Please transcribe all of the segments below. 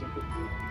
Absolutely.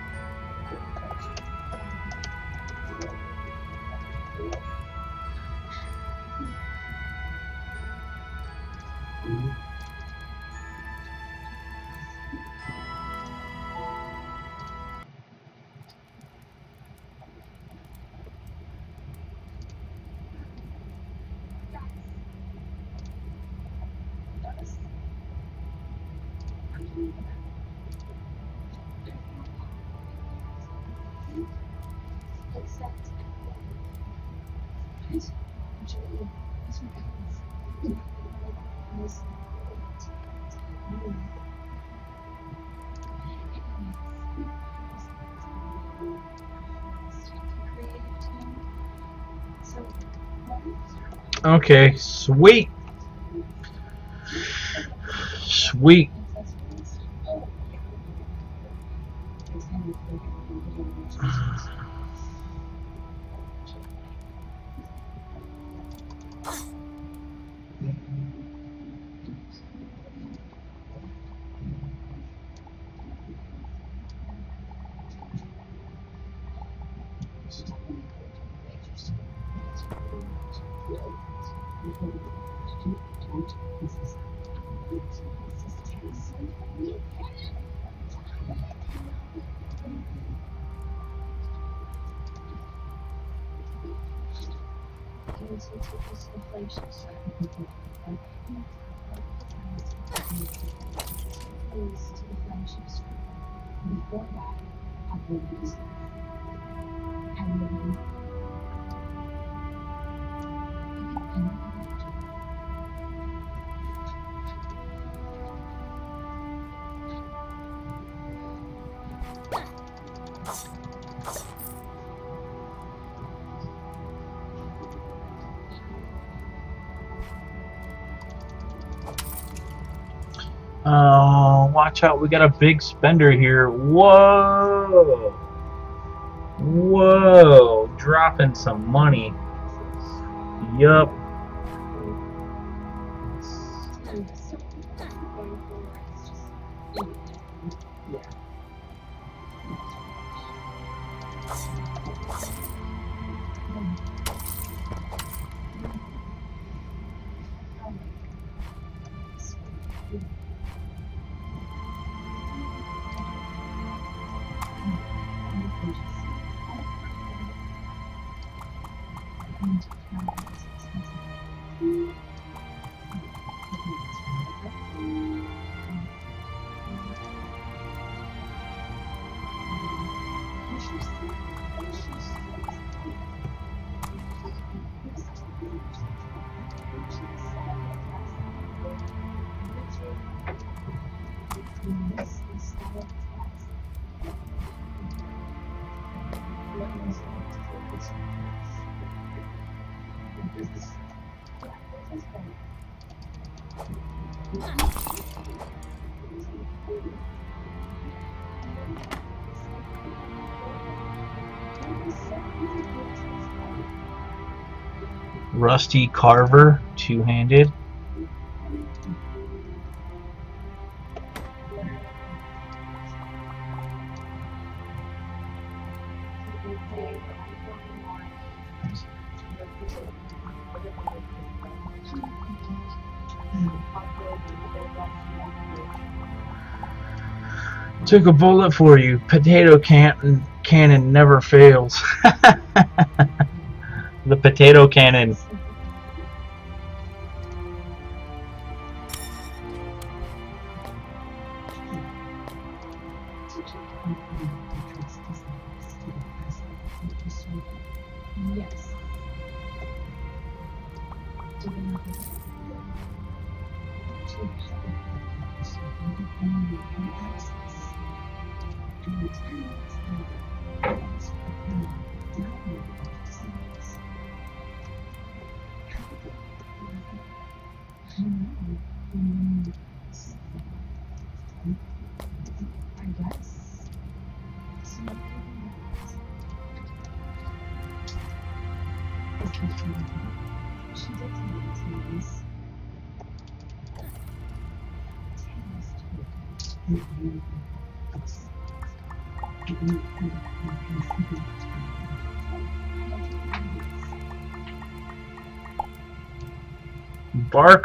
Okay, sweet. Sweet. Watch out. We got a big spender here. Whoa. Whoa. Dropping some money. Yup. Rusty Carver, two-handed. Took a bullet for you. Potato cannon cannon never fails. the potato cannon.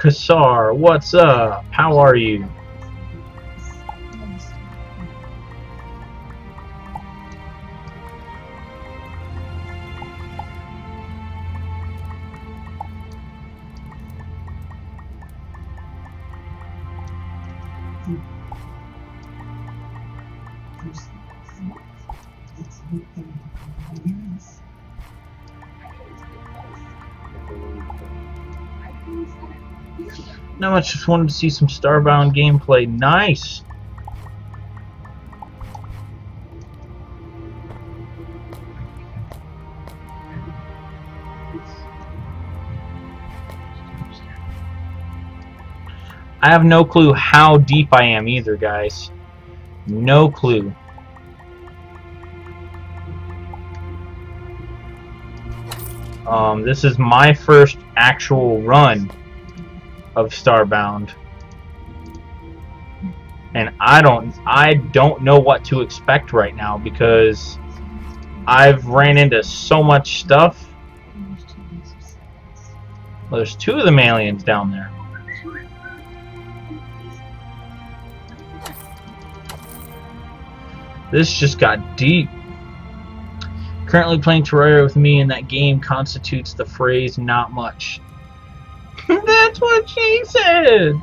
Barkassar, what's up? How are you? Just wanted to see some Starbound gameplay. Nice! I have no clue how deep I am either, guys. No clue. Um, this is my first actual run of Starbound. And I don't I don't know what to expect right now because I've ran into so much stuff. Well, there's two of them aliens down there. This just got deep. Currently playing Terraria with me and that game constitutes the phrase not much. What she said!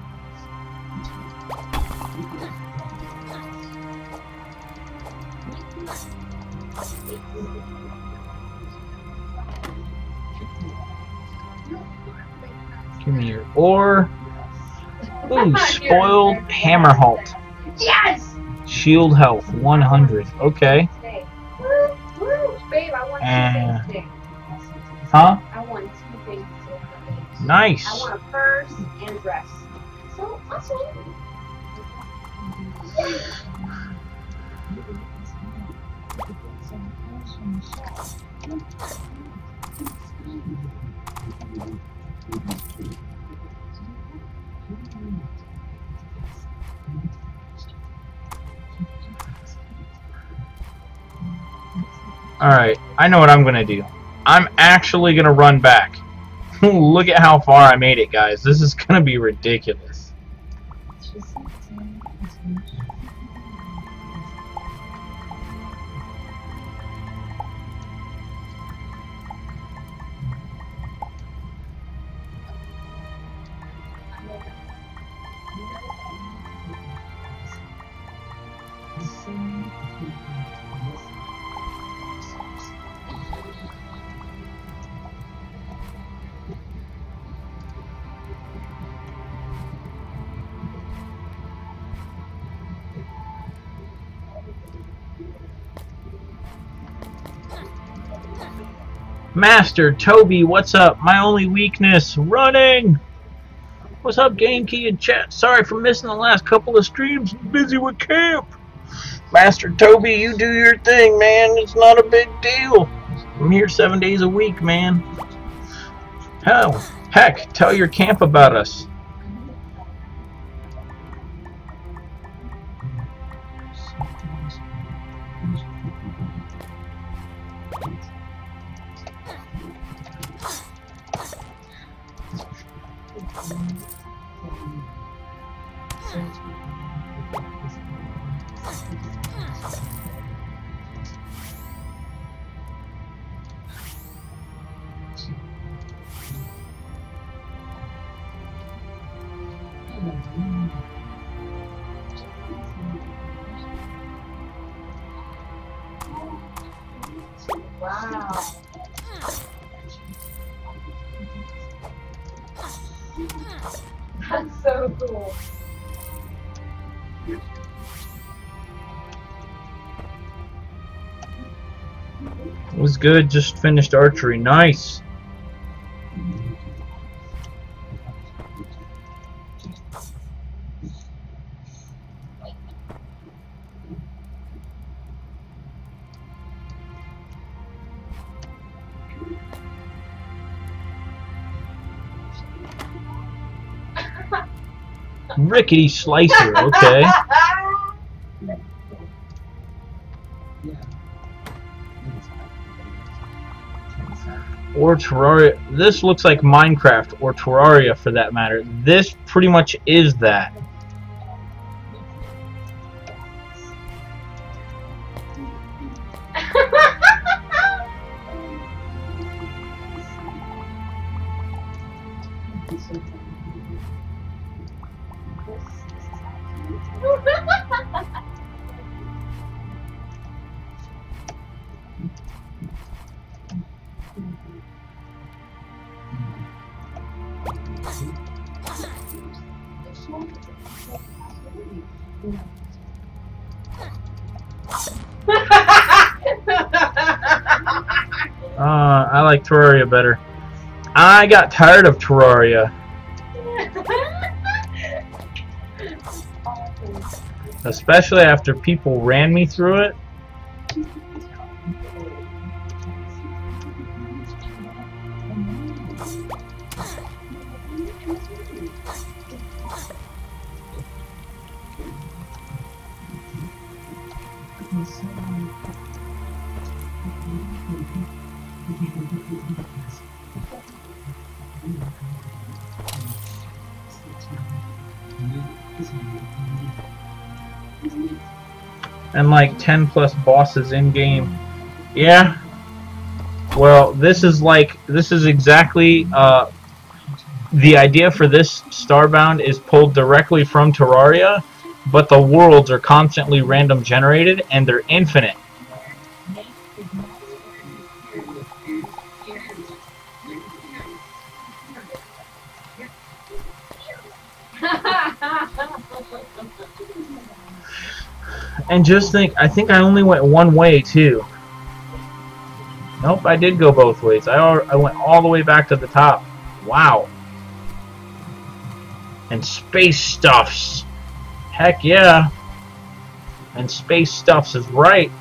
your ore. Ooh, spoiled hammerhalt. Yes! Shield health 100. Okay. Woo, woo. Babe, I want Uh. Huh? I want two things. I Nice. want a purse and a dress. So, awesome. Alright, I know what I'm gonna do. I'm actually gonna run back. Look at how far I made it, guys. This is gonna be ridiculous. Master, Toby, what's up? My only weakness, running! What's up, Game Key and chat? Sorry for missing the last couple of streams. Busy with camp. Master Toby, you do your thing, man. It's not a big deal. I'm here seven days a week, man. Hell, heck, tell your camp about us. Good. Just finished archery. Nice. Rickety slicer. Okay. or Terraria. This looks like Minecraft or Terraria for that matter. This pretty much is that. Like Terraria better. I got tired of Terraria, especially after people ran me through it. 10 plus bosses in game. Yeah. Well, this is like this is exactly uh, the idea for this Starbound is pulled directly from Terraria, but the worlds are constantly random generated and they're infinite. And just think, I think I only went one way too. Nope, I did go both ways. I, I went all the way back to the top. Wow. And space stuffs. Heck yeah. And space stuffs is right.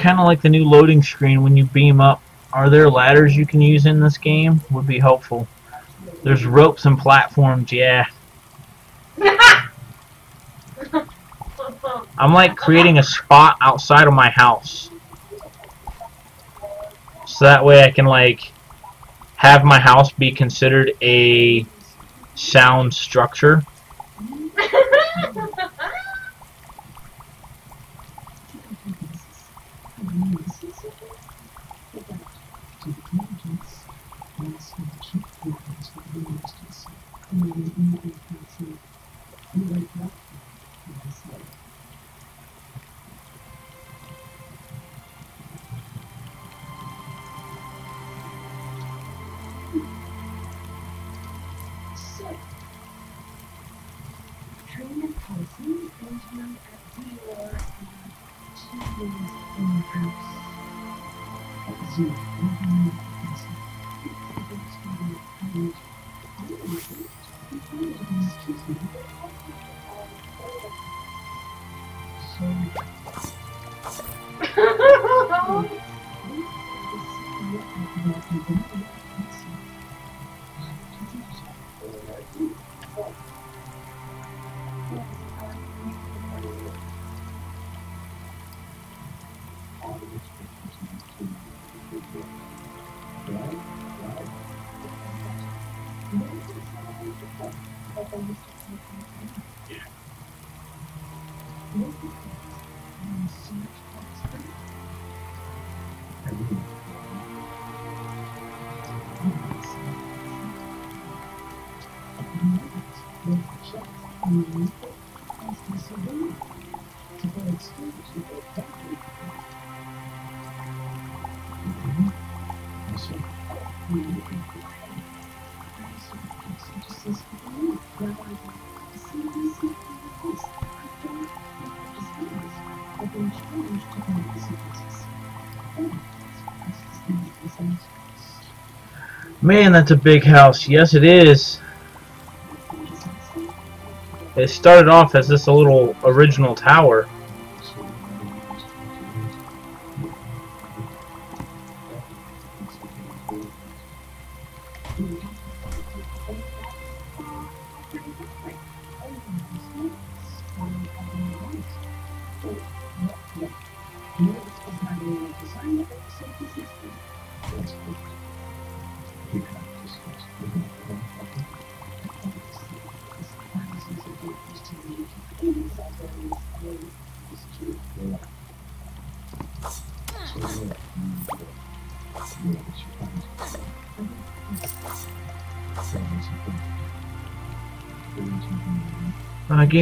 Kind of like the new loading screen when you beam up. Are there ladders you can use in this game? Would be helpful. There's ropes and platforms, yeah. I'm like creating a spot outside of my house. So that way I can like have my house be considered a sound structure. Man, that's a big house. Yes, it is. It started off as just a little original tower.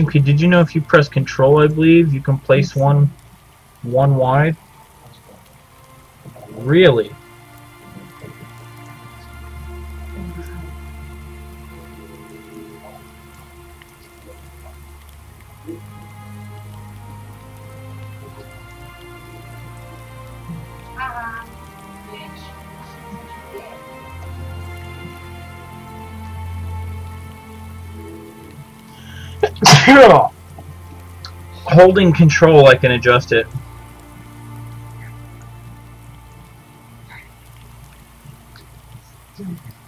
Did you know if you press Control, I believe, you can place one one wide? Really? Uh-huh. Holding Control, I can adjust it.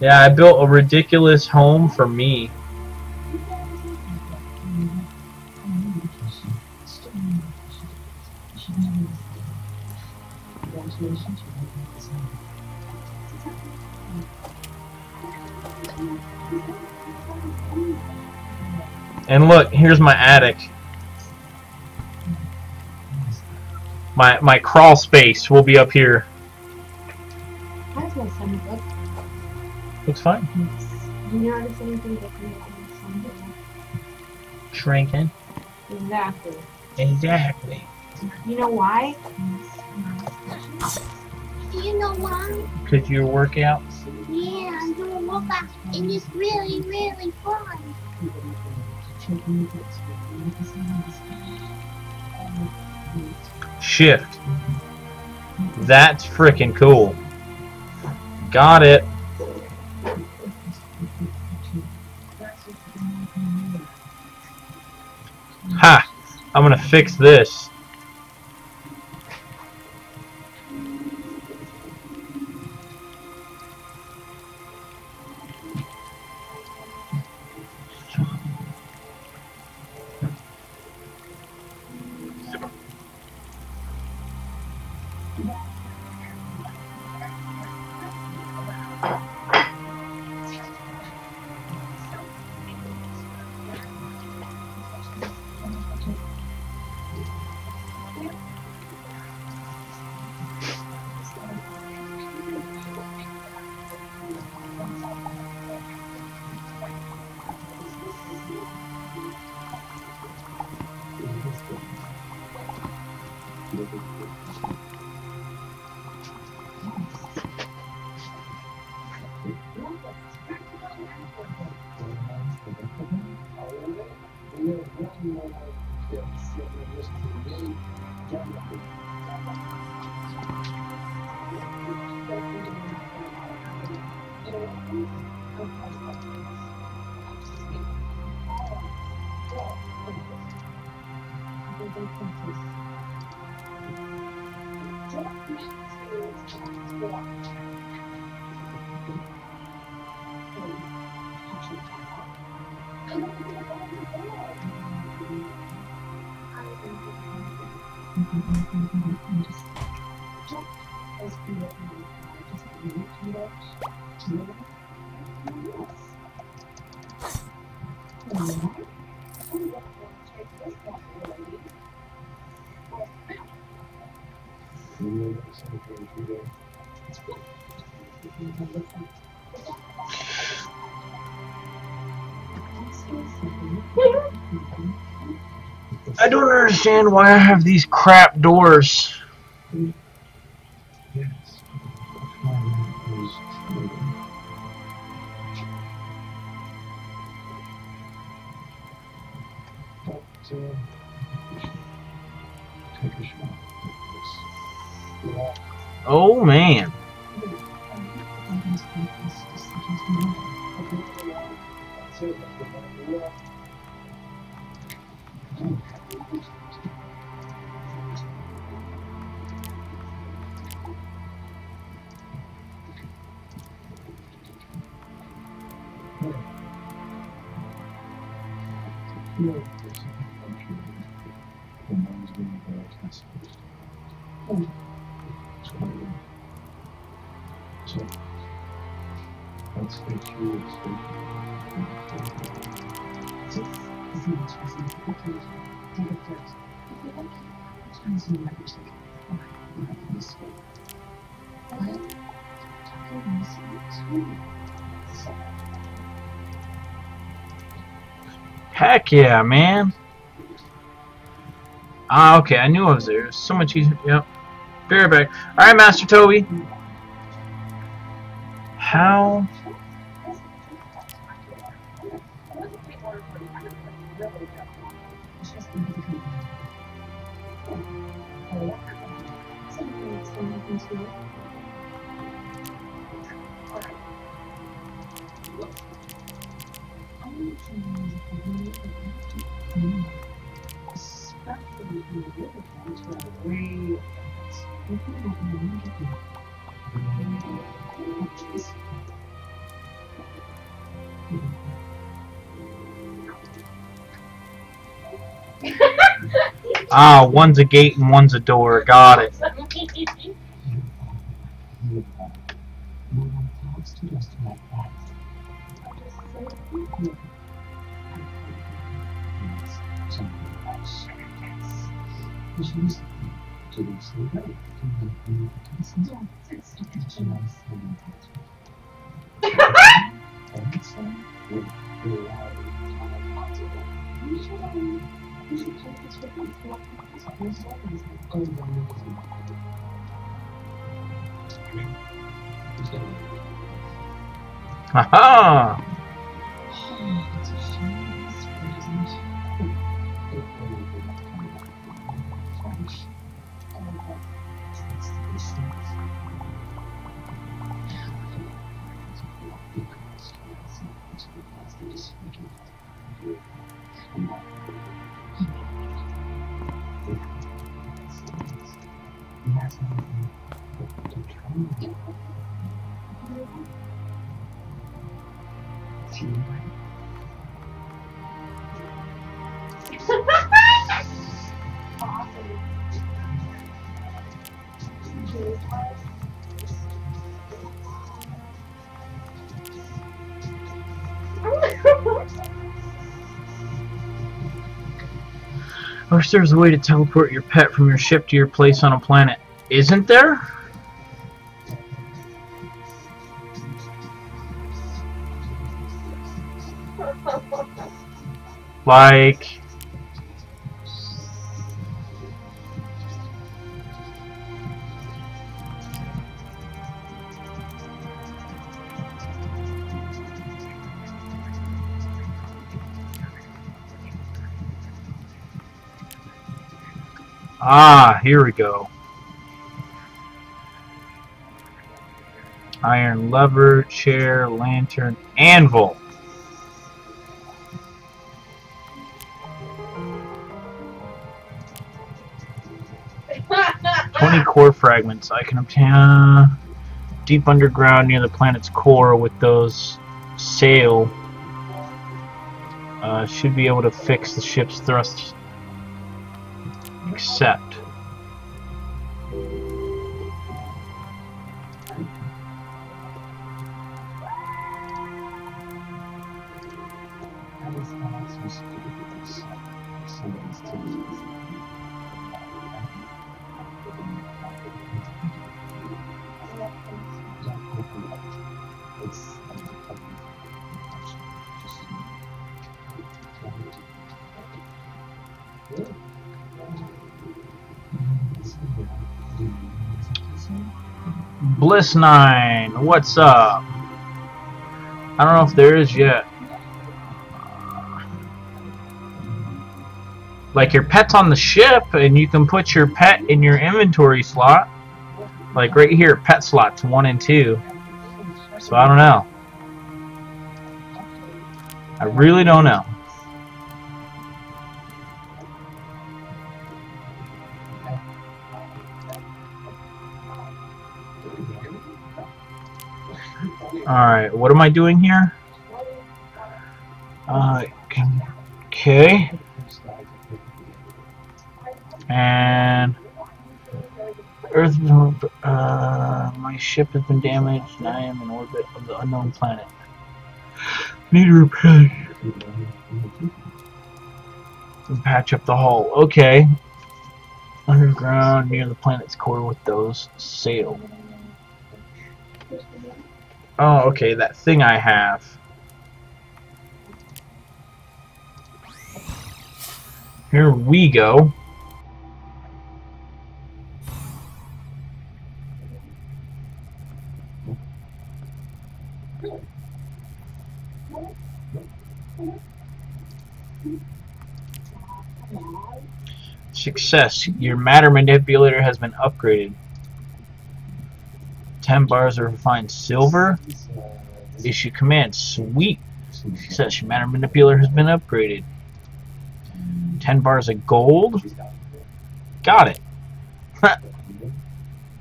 Yeah, I built a ridiculous home for me. Here's my attic. My my crawl space will be up here. How does my son look? Looks fine. You notice anything different about my son? Shrinking. Exactly. Exactly. You know why? Do you know why? Because you work out. Yeah, I'm doing workout and it's really, really fun. Shift. That's freaking cool. Got it. Ha! I'm gonna fix this. Understand why I have these crap doors. Oh man. Heck yeah, man. Ah, okay, I knew I was there. It's so much easier. Yep. Be right back. Alright, Master Toby. How? Ah, one's a gate and one's a door. Got it. Wish a way to teleport your pet from your ship to your place on a planet. Isn't there? Like... here we go. Iron lever, chair, lantern, anvil. Twenty core fragments. I can obtain uh, deep underground near the planet's core with those sail. Uh, should be able to fix the ship's thrust. Except. Bliss9, what's up? I don't know if there is yet. Like your pet's on the ship and you can put your pet in your inventory slot. Like right here, pet slots 1 and 2. So I don't know. I really don't know. What am I doing here? Uh, okay. And Earth, uh, my ship has been damaged, and I am in orbit of the unknown planet. Need to repair patch up the hull. Okay. Underground near the planet's core with those sail. Oh, okay, that thing I have. Here we go. Success. Your matter manipulator has been upgraded. 10 bars of refined silver. Issue command. Sweet. Success. Your matter manipulator has been upgraded. 10 bars of gold. Got it.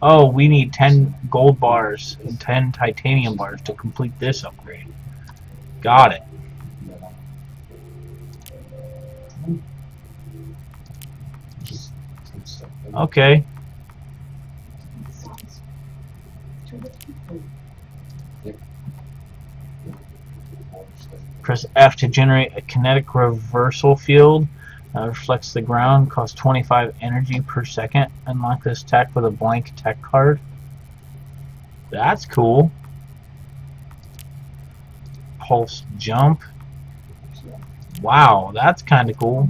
oh, we need 10 gold bars and 10 titanium bars to complete this upgrade. Got it. Okay. Press F to generate a kinetic reversal field. Uh, reflects the ground. Costs 25 energy per second. Unlock this tech with a blank tech card. That's cool. Pulse jump. Wow, that's kind of cool.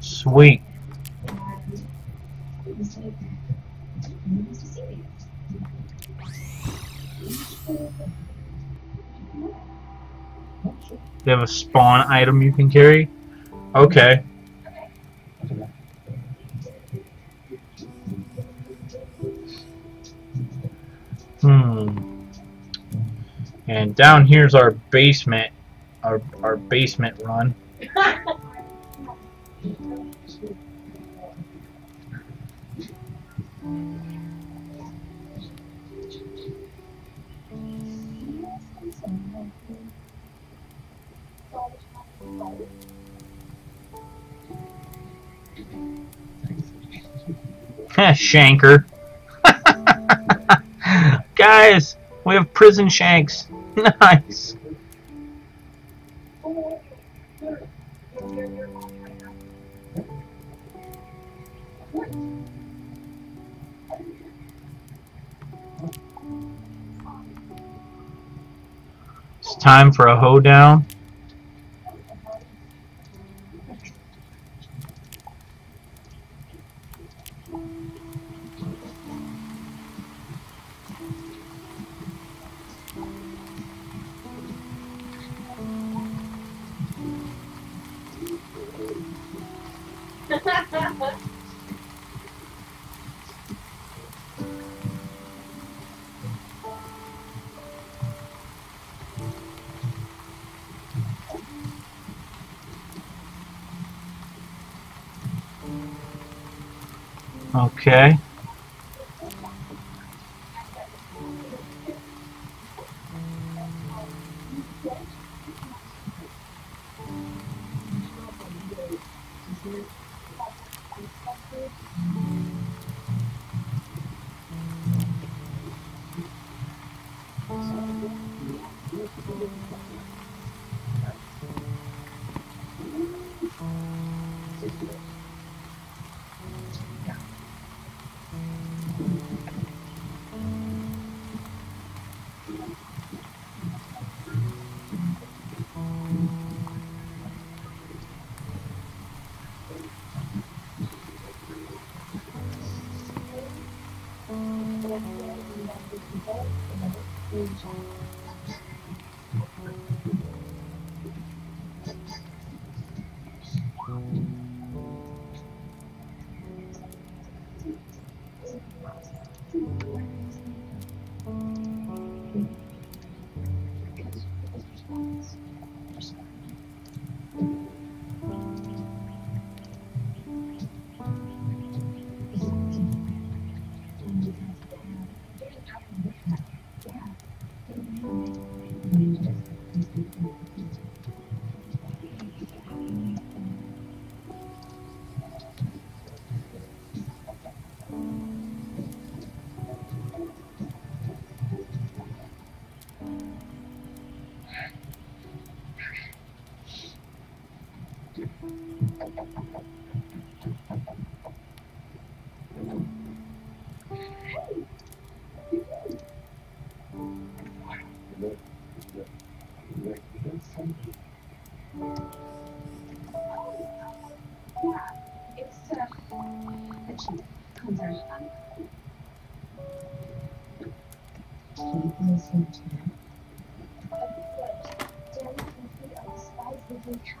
Sweet. They have a spawn item you can carry? Okay. Hmm. And down here's our basement, our, our basement run. Eh, shanker. Guys, we have prison shanks. Nice. It's time for a hoedown. Okay.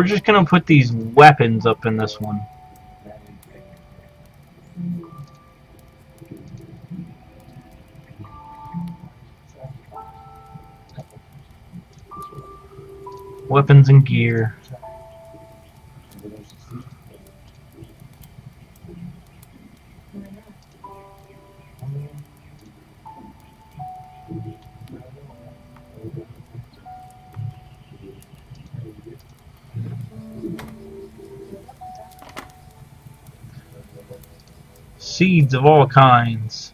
We're just gonna put these weapons up in this one. Weapons and gear. Of all kinds.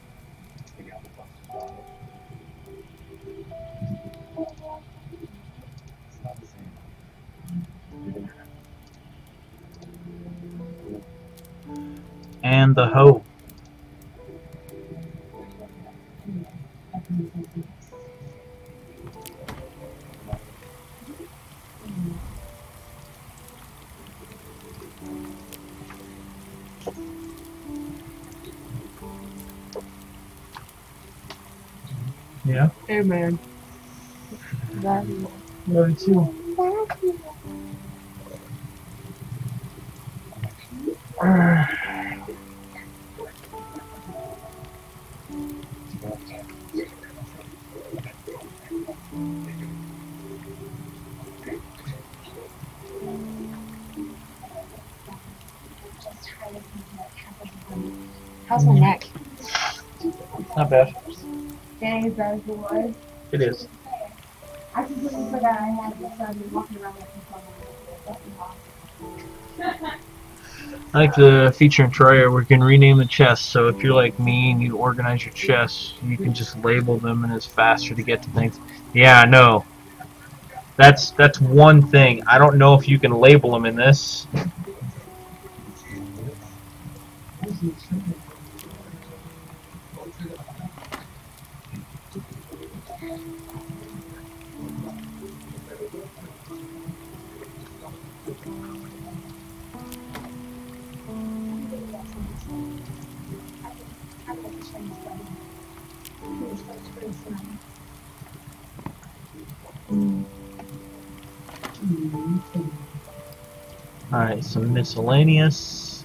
I like the feature in Terraria where you can rename the chests. So if you're like me and you organize your chests, you can just label them, and it's faster to get to things. Yeah, I know. That's that's one thing. I don't know if you can label them in this. Miscellaneous.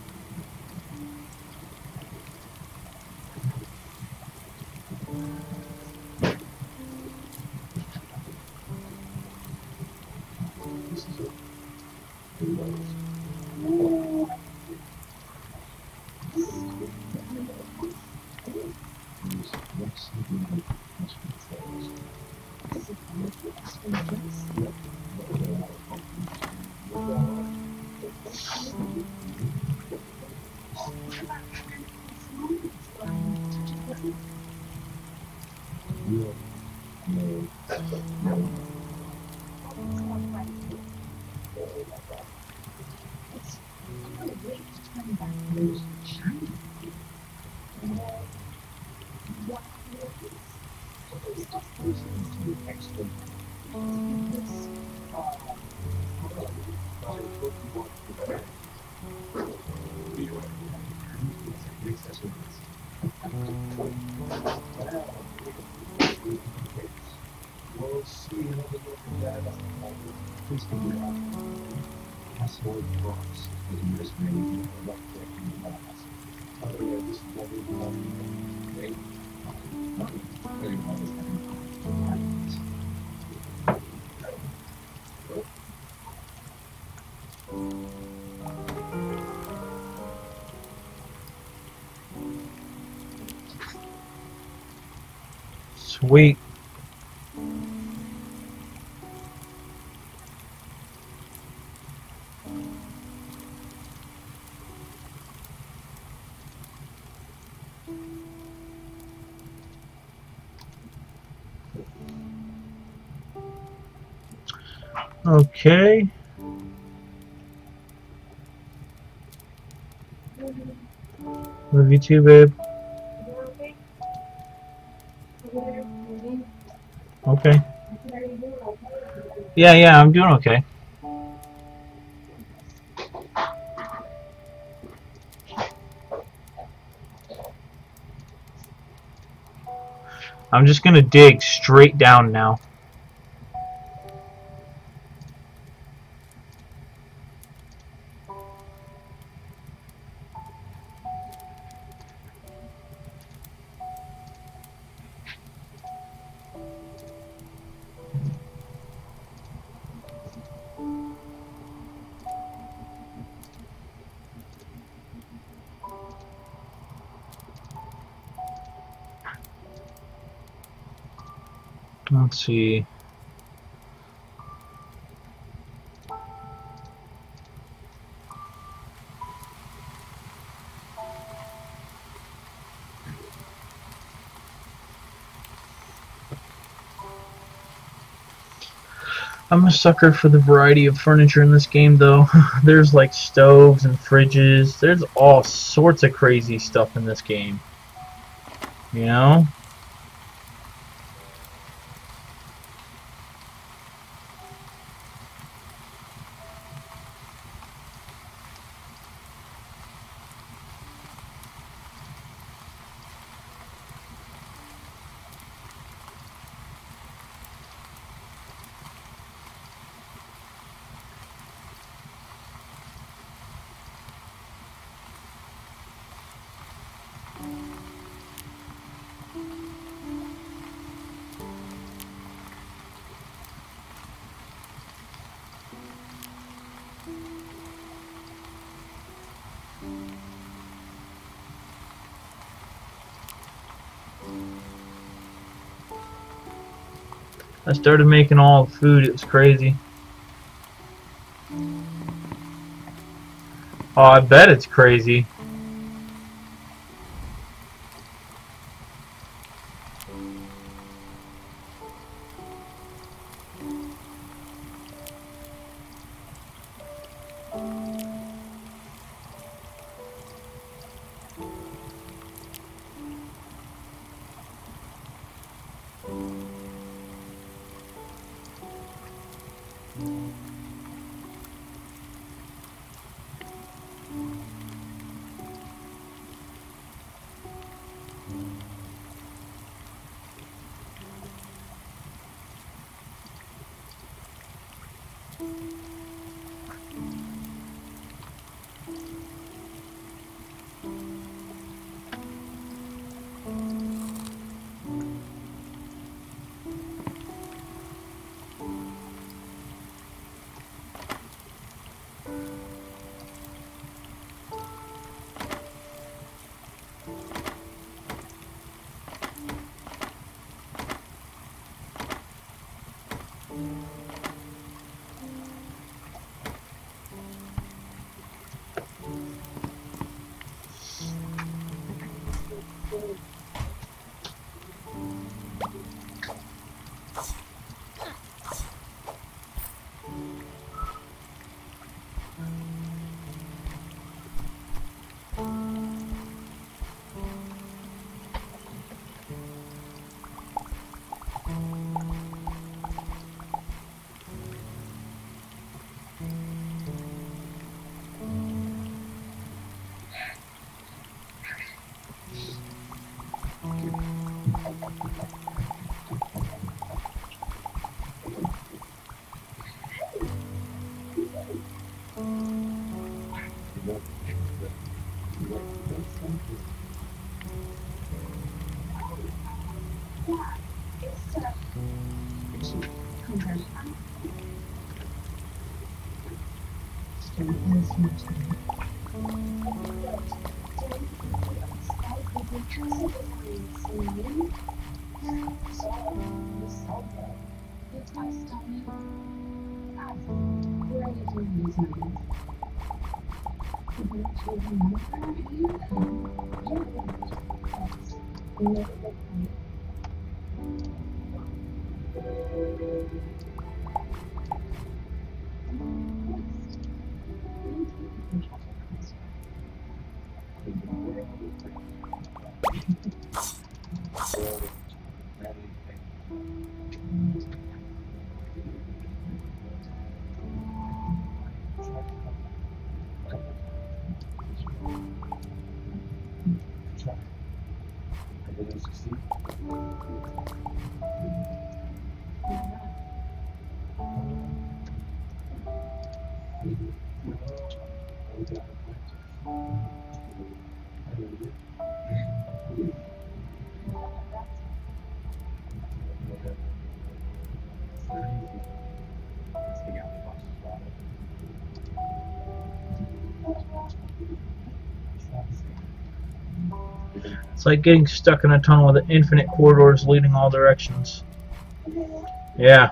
Sweet. Okay. Love you too, babe. Yeah, yeah, I'm doing okay. I'm just gonna dig straight down now. See. I'm a sucker for the variety of furniture in this game, though. There's like stoves and fridges. There's all sorts of crazy stuff in this game. You know? I started making all the food. It was crazy. Oh, I bet it's crazy. It's like getting stuck in a tunnel with infinite corridors leading all directions. Yeah.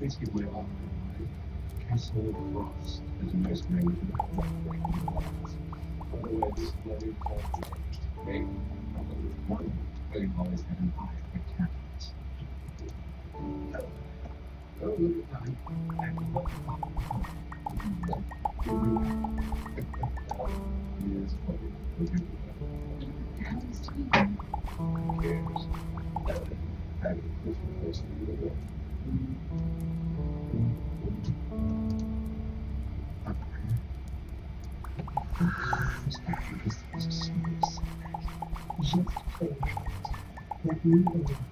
Basically, what I want Castle of Frost is the most magnificent Otherwise, never one Bengalis and five. Oh, look at that. I that. Thank you.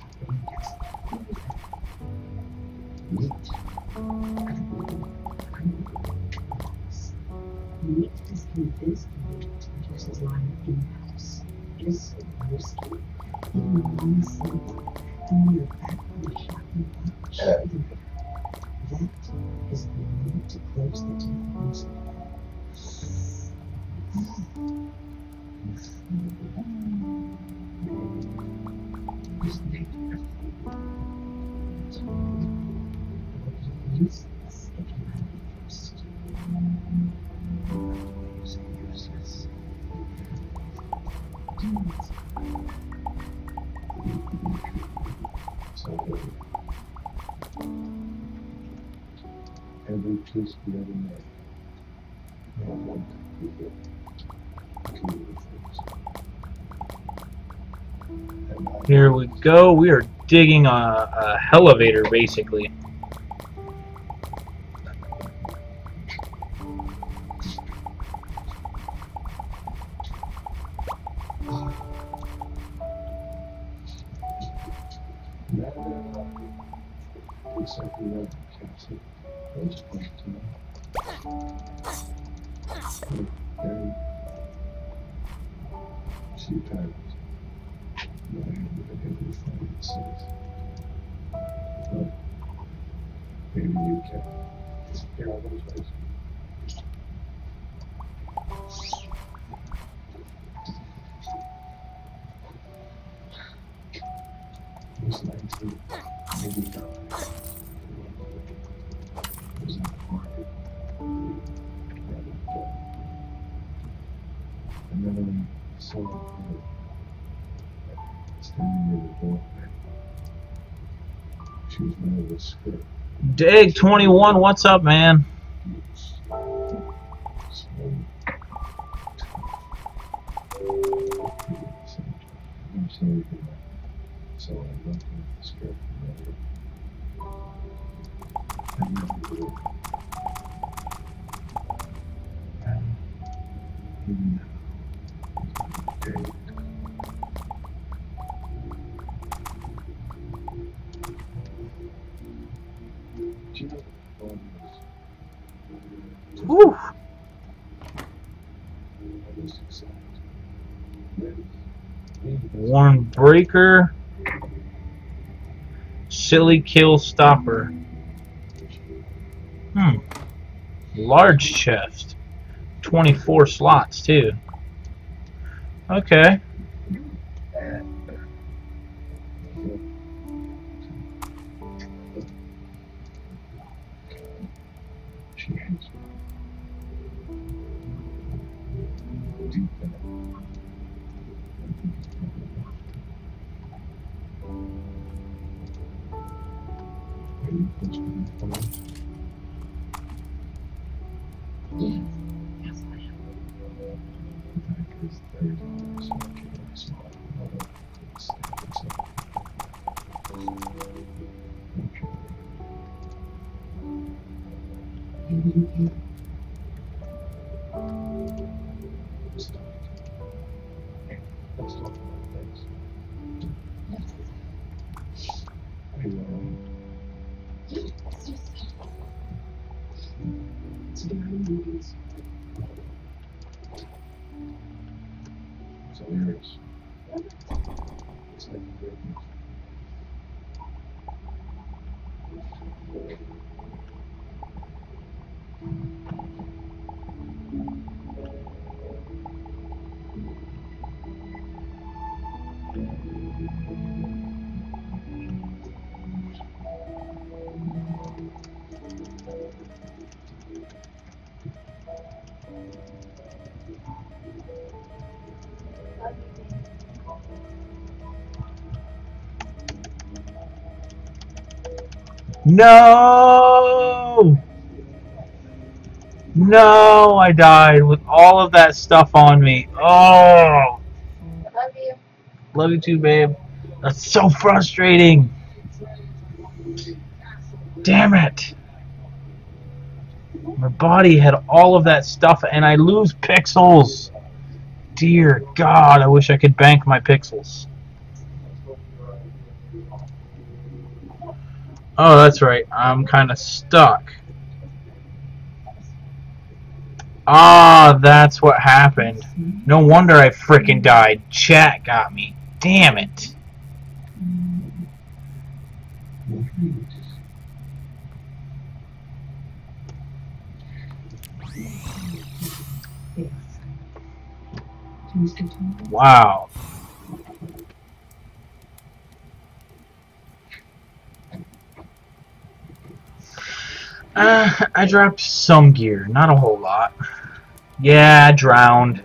Here we go. We are digging a, a elevator, basically. Jake21, what's up, man? Silly Kill Stopper. Hmm. Large chest. 24 slots, too. Okay. Thank you. No! No, I died with all of that stuff on me. Oh! Love you. Love you too, babe. That's so frustrating. Damn it. My body had all of that stuff and I lose pixels. Dear God, I wish I could bank my pixels. Oh, that's right. I'm kind of stuck. Ah, that's what happened. No wonder I frickin' died. Chat got me. Damn it. Wow. Uh, I dropped some gear, not a whole lot. Yeah, I drowned.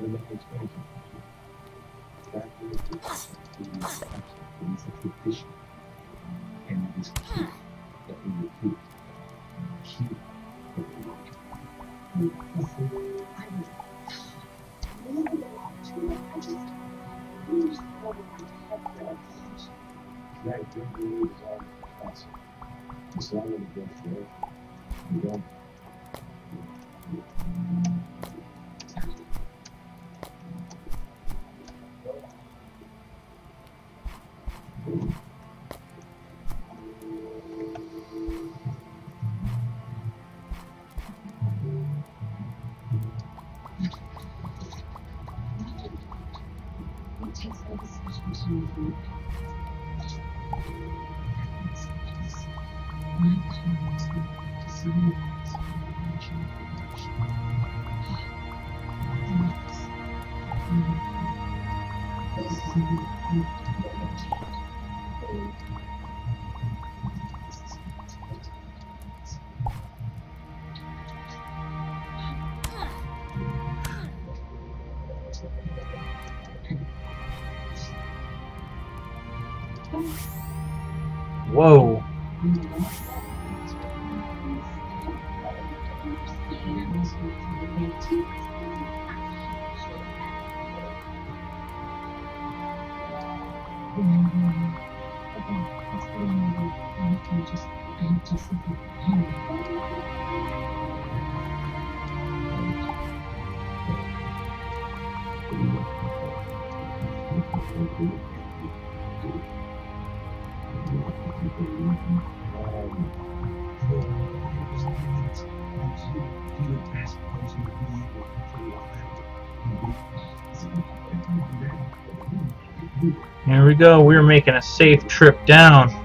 just want decision to we go. We're making a safe trip down.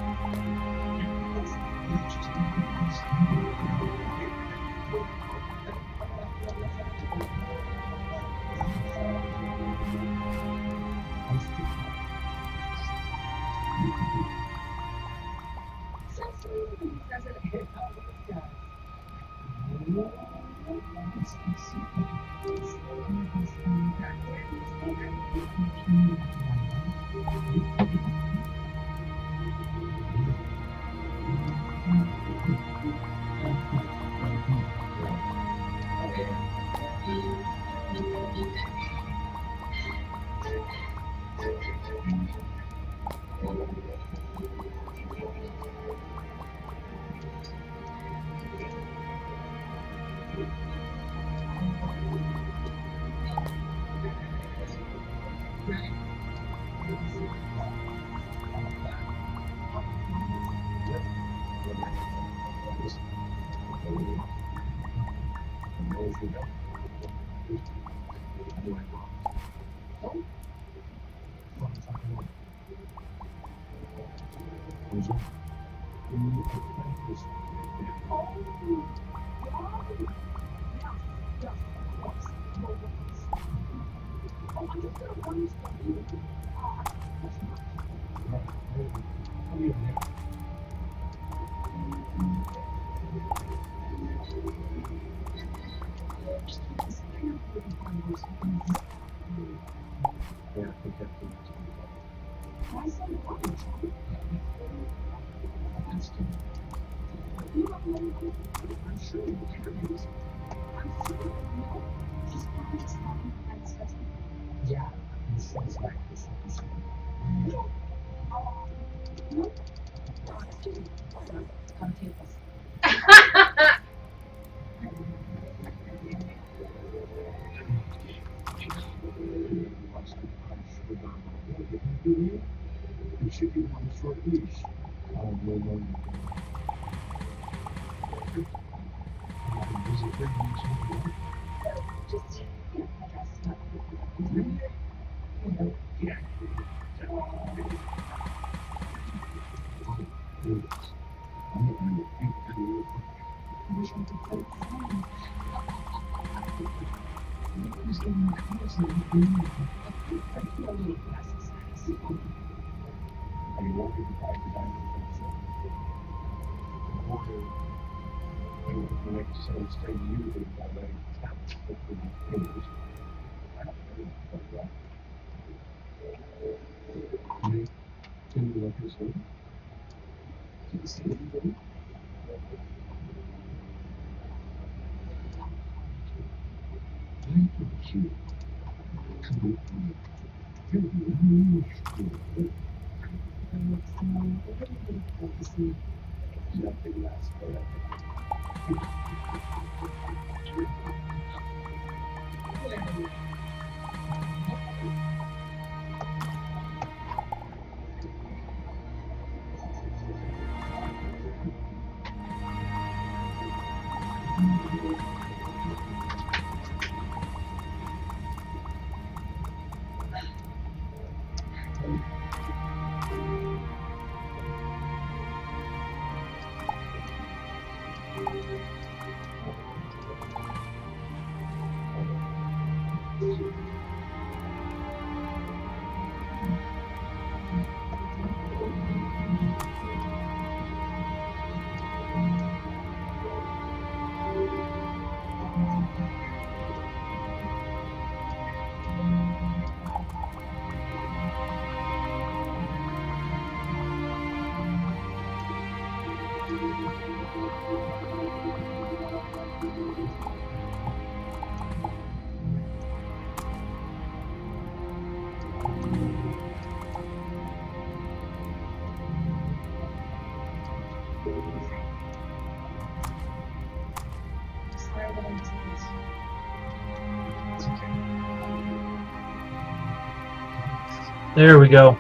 There we go.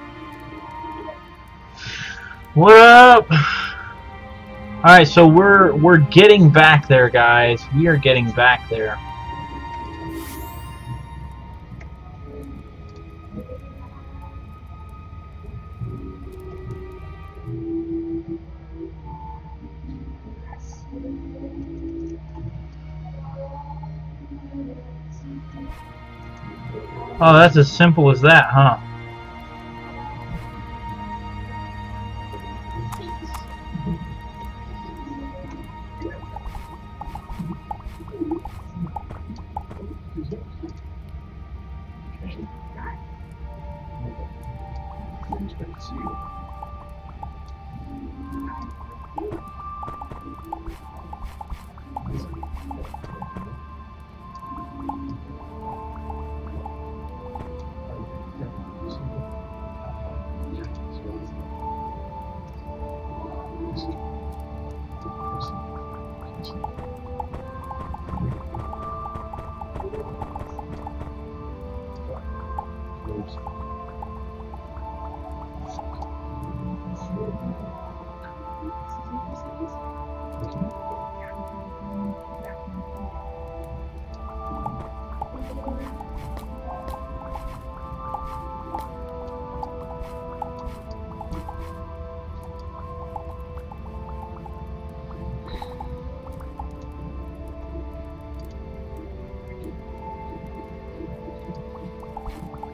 What up? Alright, so we're we're getting back there, guys. We are getting back there. Oh, that's as simple as that, huh?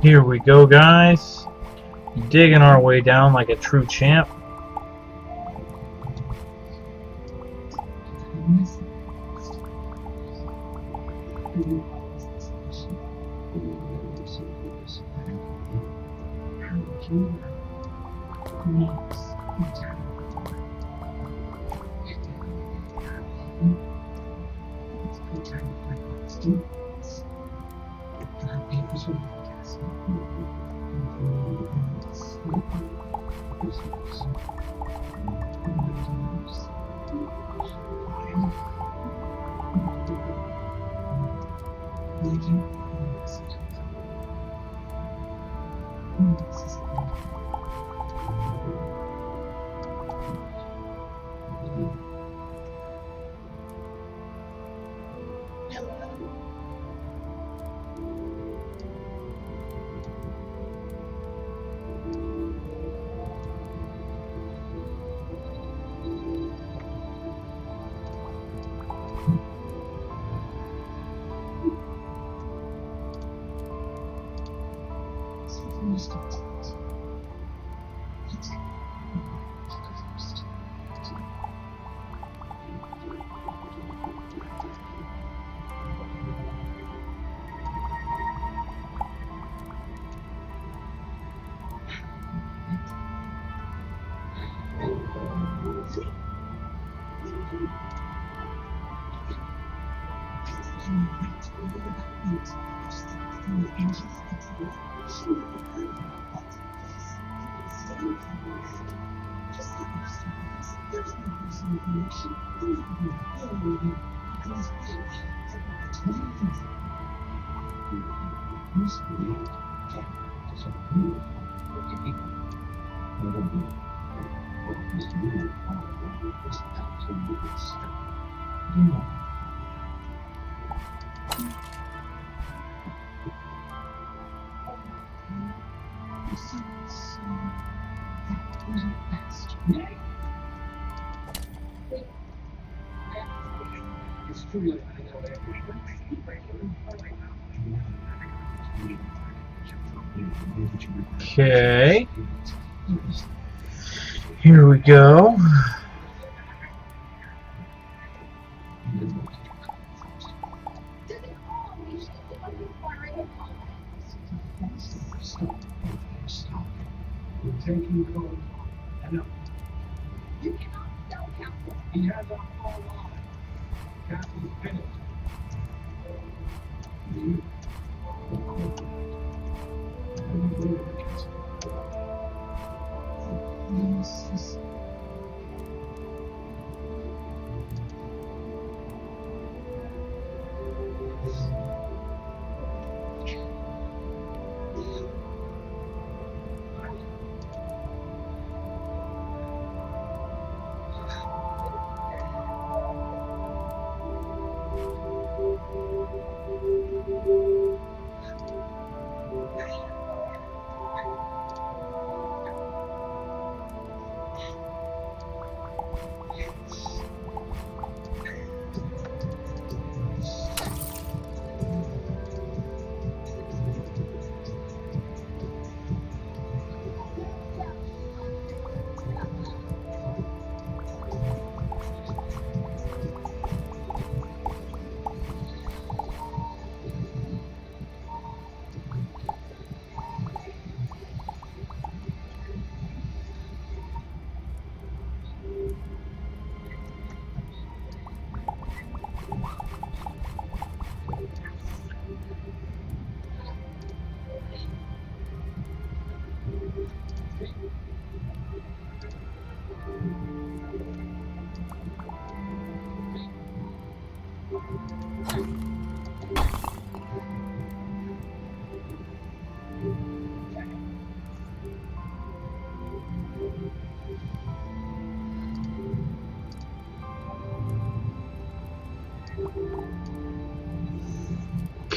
Here we go, guys. Digging our way down like a true champ. Go.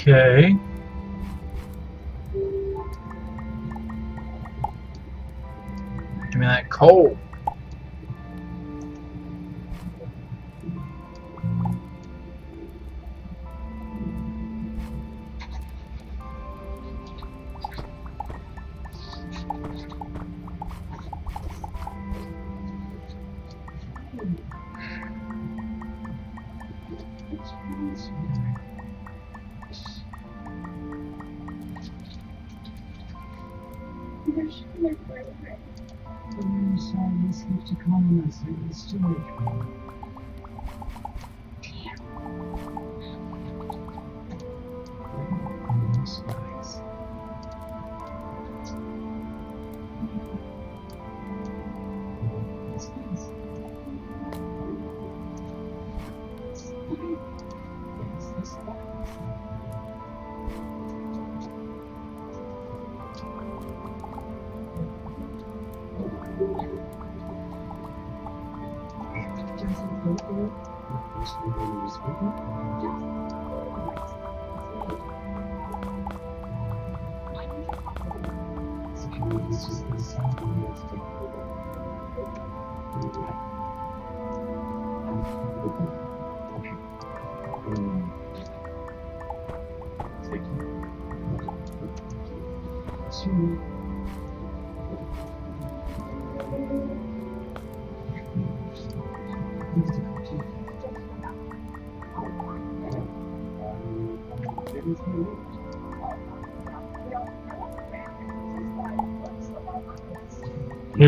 Okay. Give me that coal.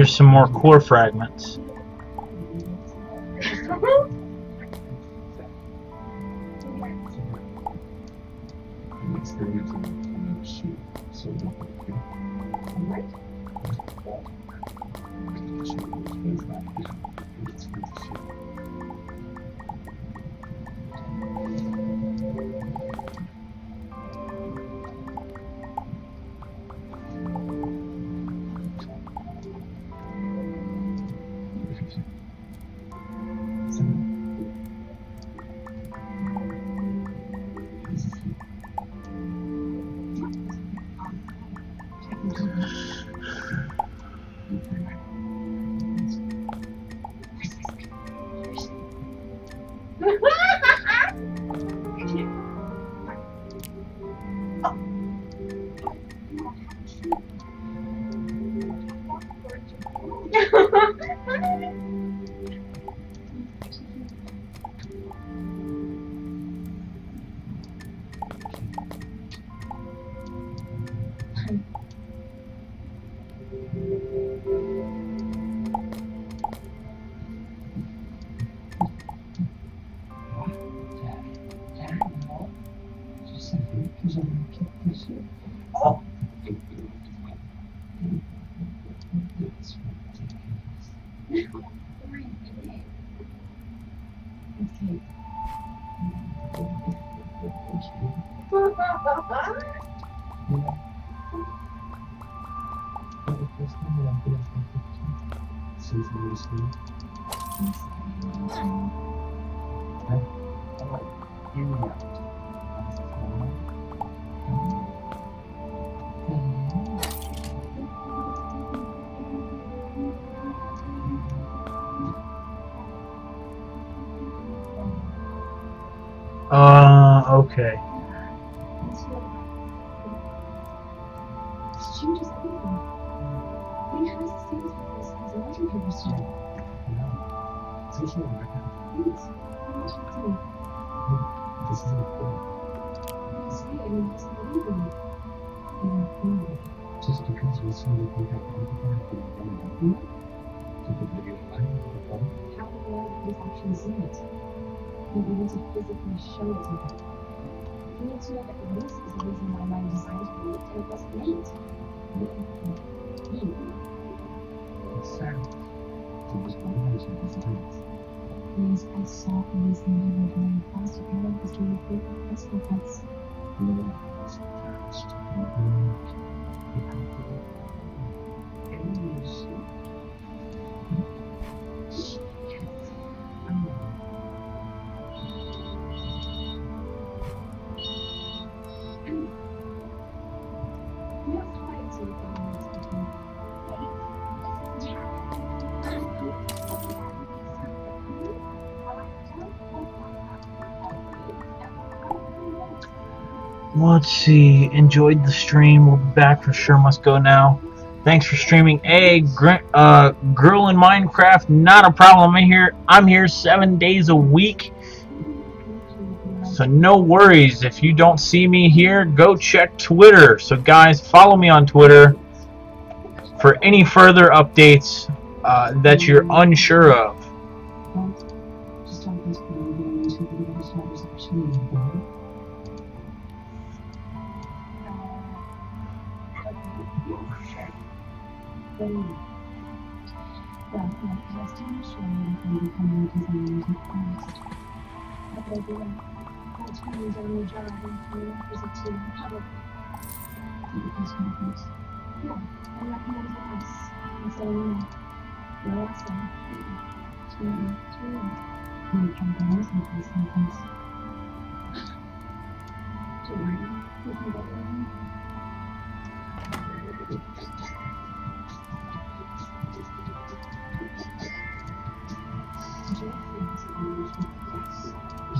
some more core fragments. Okay. Let's see. Enjoyed the stream. We'll be back for sure. Must go now. Thanks for streaming. Hey, gr- uh, girl in Minecraft, not a problem. I'm here. I'm here seven days a week. So no worries. If you don't see me here, go check Twitter. So guys, follow me on Twitter for any further updates uh, that you're unsure of.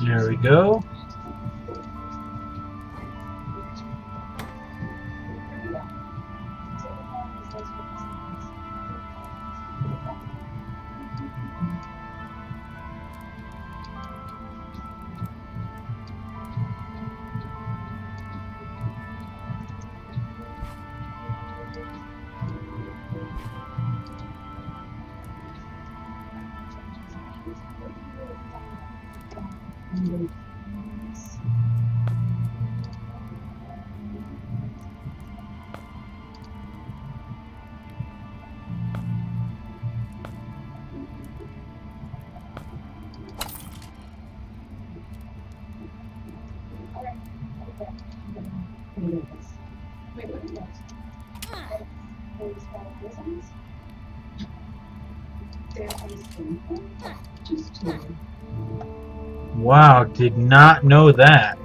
There. We go. Did not know that.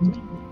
thank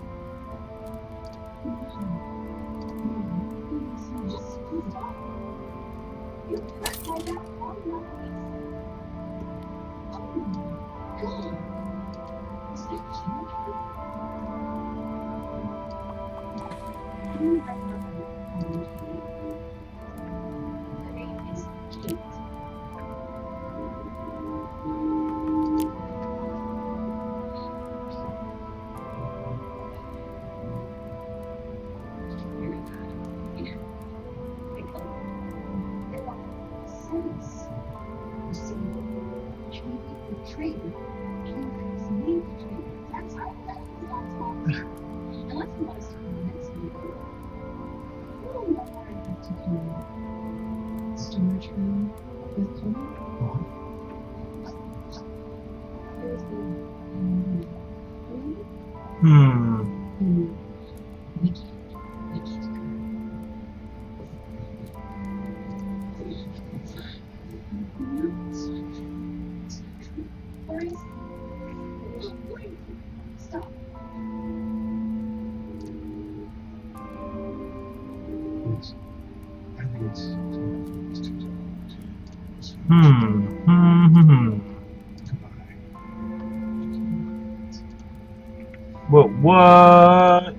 What?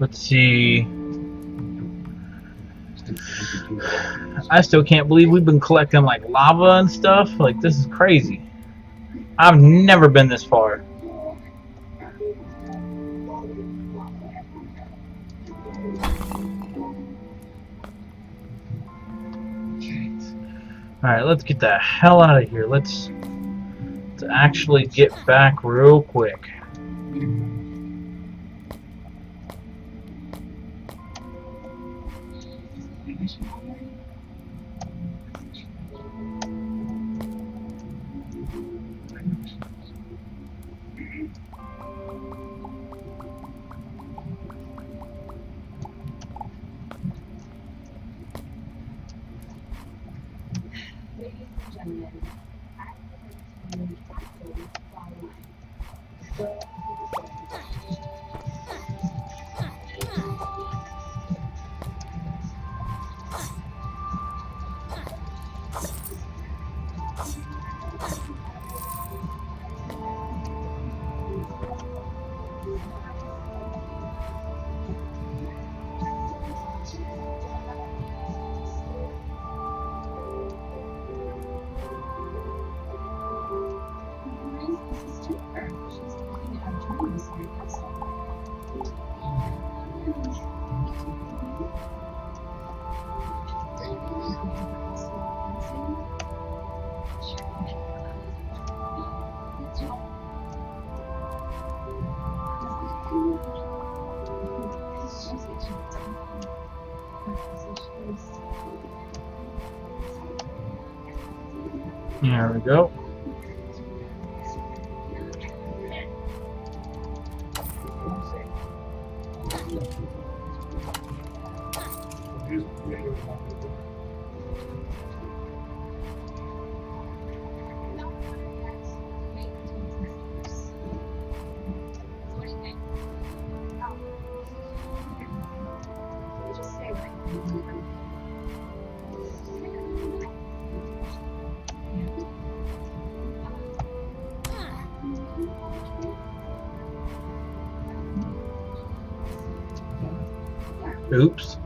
Let's see. I still can't believe we've been collecting like lava and stuff. Like this is crazy. I've never been this far. All right, let's get the hell out of here. Let's, let's actually get back real quick. Oops.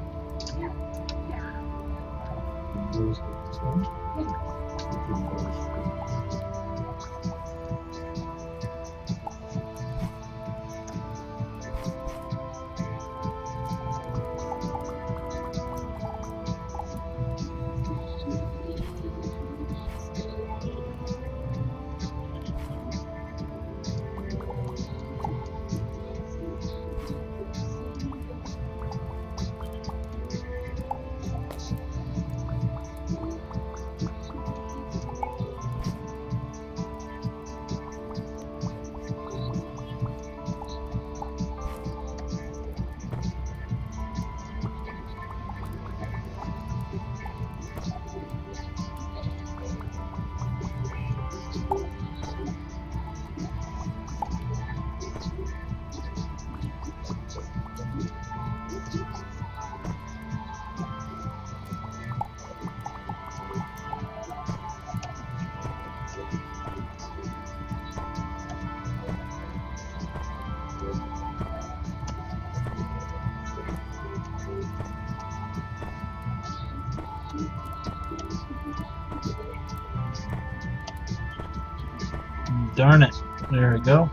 We go.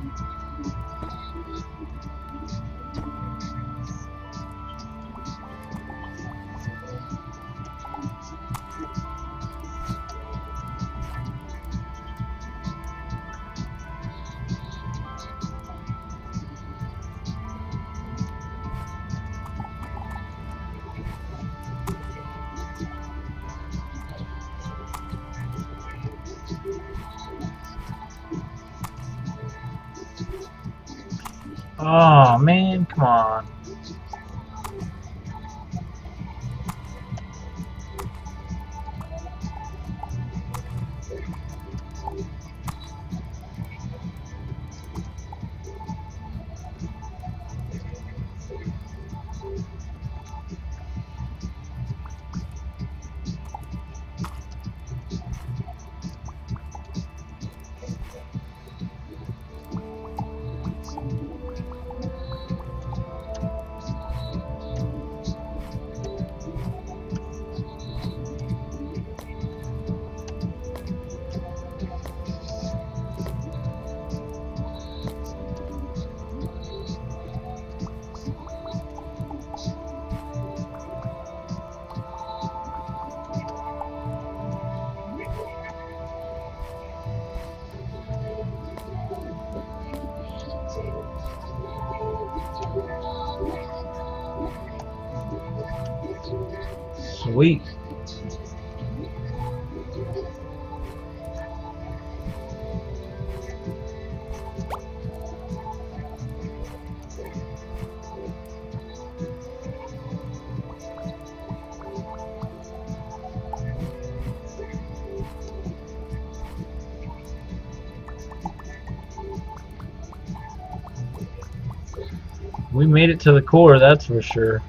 We made it to the core, that's for sure.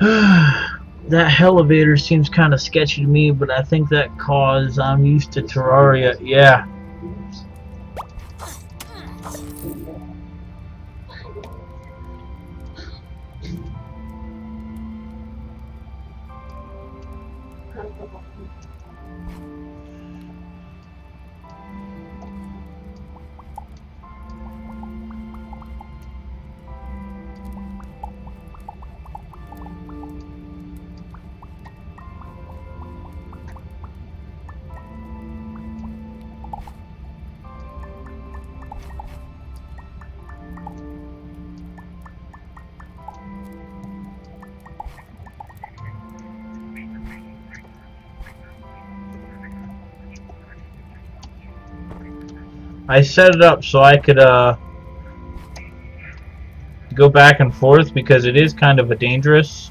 That elevator seems kind of sketchy to me, but I think that cause I'm used to Terraria. Yeah. I set it up so I could uh, go back and forth because it is kind of a dangerous.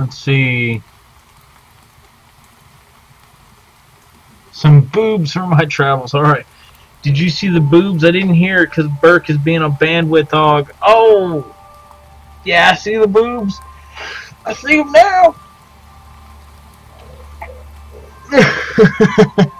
Let's see. Some boobs for my travels. All right. Did you see the boobs? I didn't hear it because Burke is being a bandwidth hog. Oh! Yeah, I see the boobs. I see them now.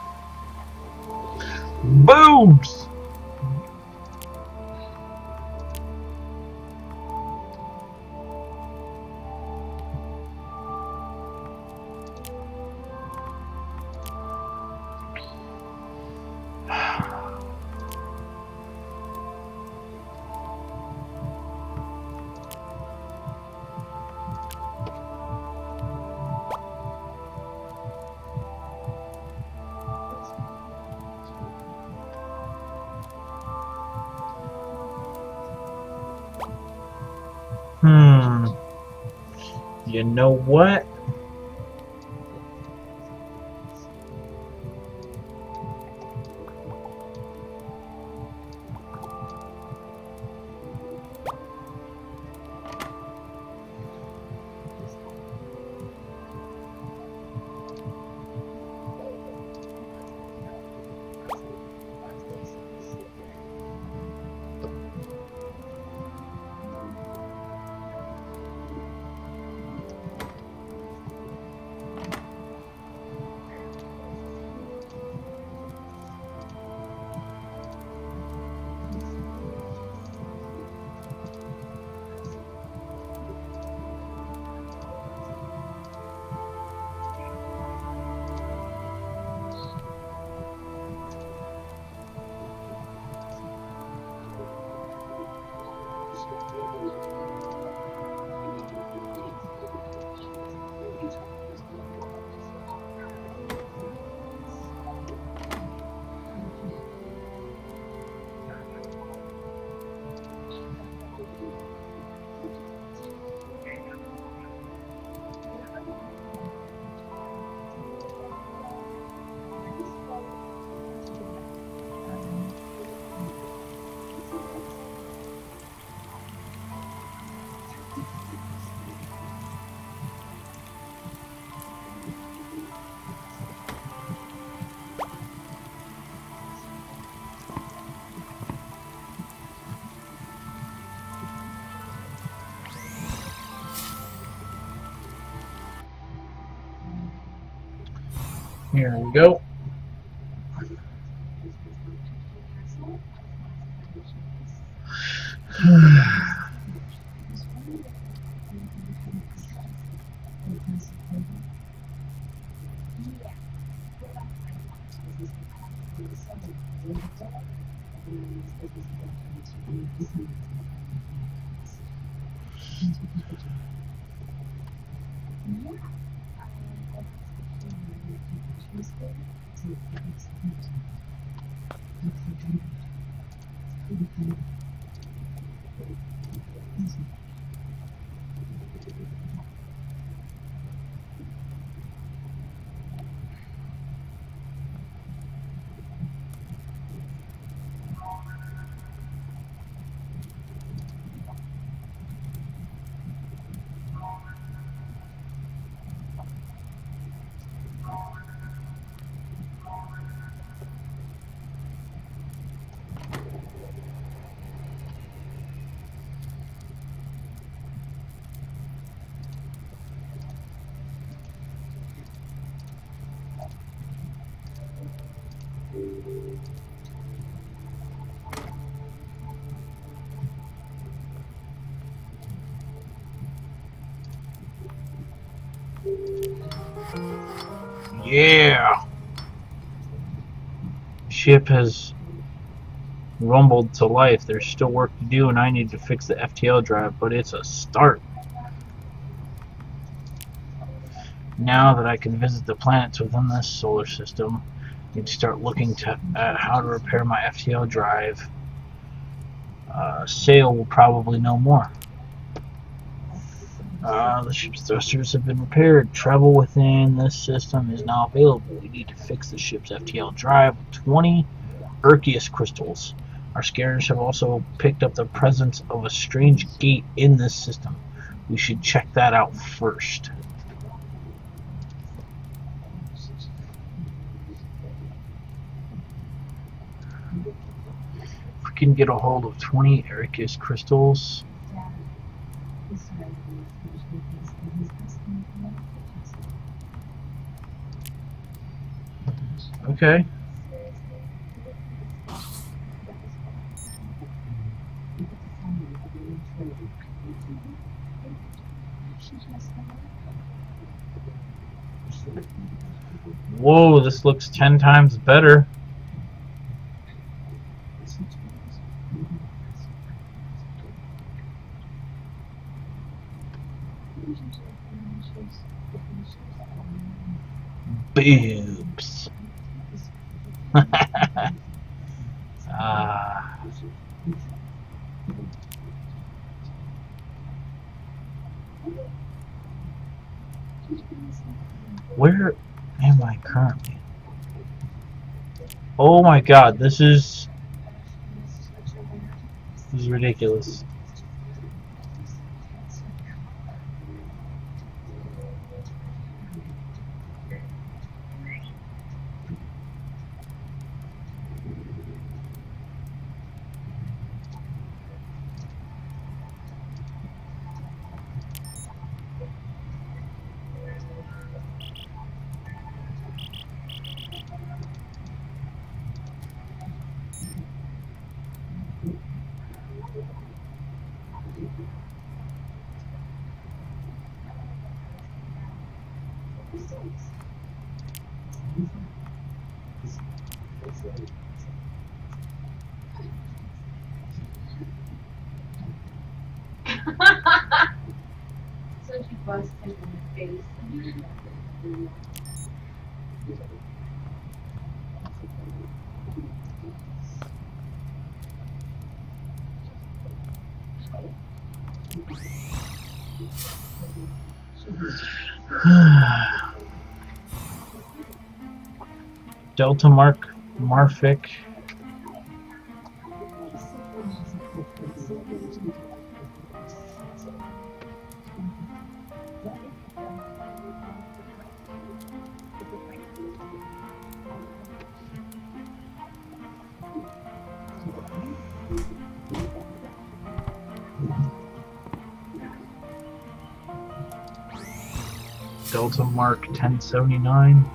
Here we go. Yeah. Ship has rumbled to life. There's still work to do, and I need to fix the FTL drive, but it's a start. Now that I can visit the planets within this solar system, I need to start looking to, at how to repair my FTL drive. Uh, SAIL will probably know more. Uh, the ship's thrusters have been repaired. Travel within this system is now available. We need to fix the ship's FTL drive with 20 Erchius crystals. Our scanners have also picked up the presence of a strange gate in this system. We should check that out first. If we can get a hold of 20 Erchius crystals, Dad, this survey is usually based on his estimate of the okay. Whoa, this looks 10 times better. Ah. Where am I currently? Oh my god, this is Delta Mark Marfic. 1079.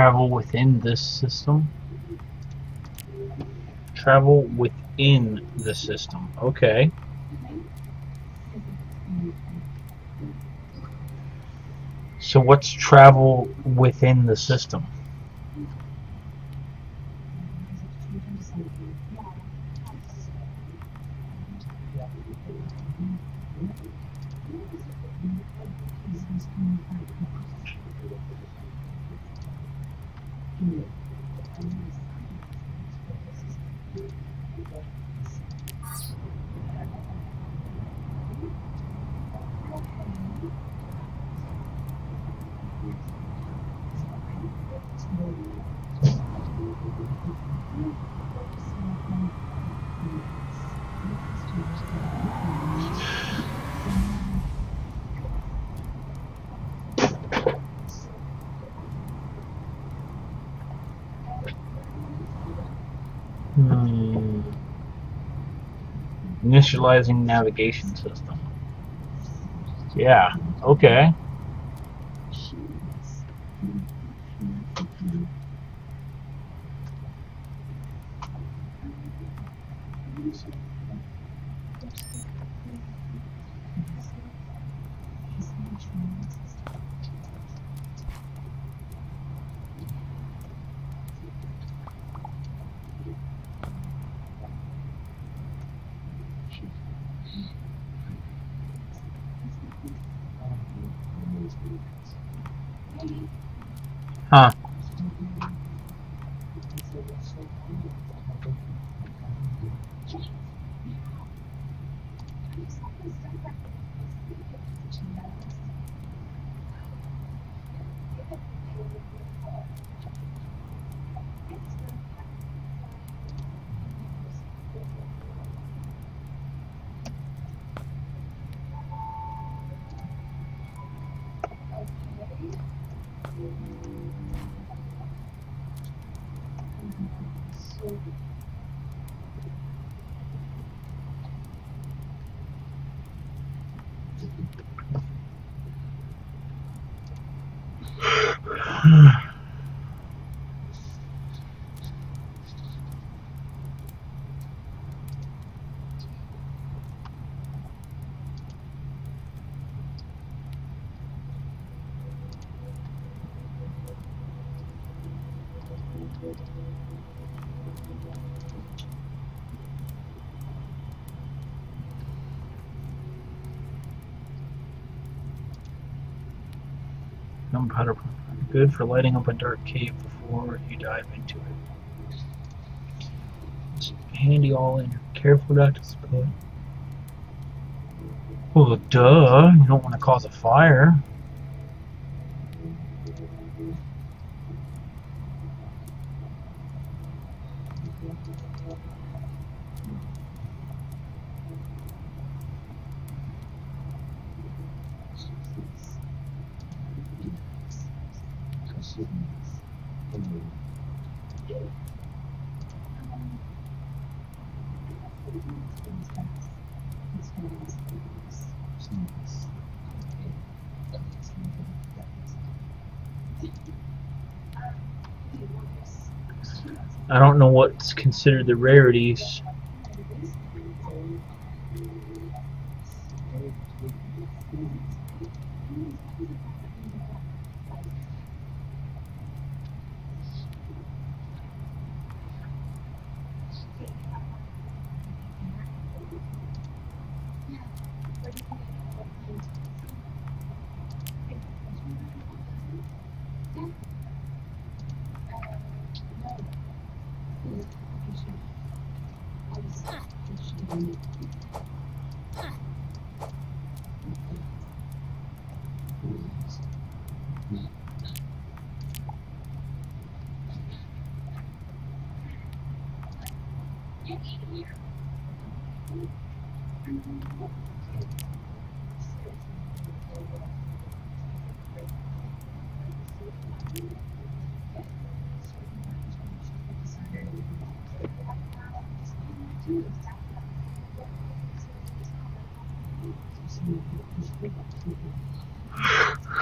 Travel within this system. Travel within the system. Okay. So what's travel within the system? Initializing navigation system. Yeah, okay. Good for lighting up a dark cave before you dive into it. It's handy all in. Careful not to spill. Well, duh. You don't want to cause a fire. Considered the rarities. um,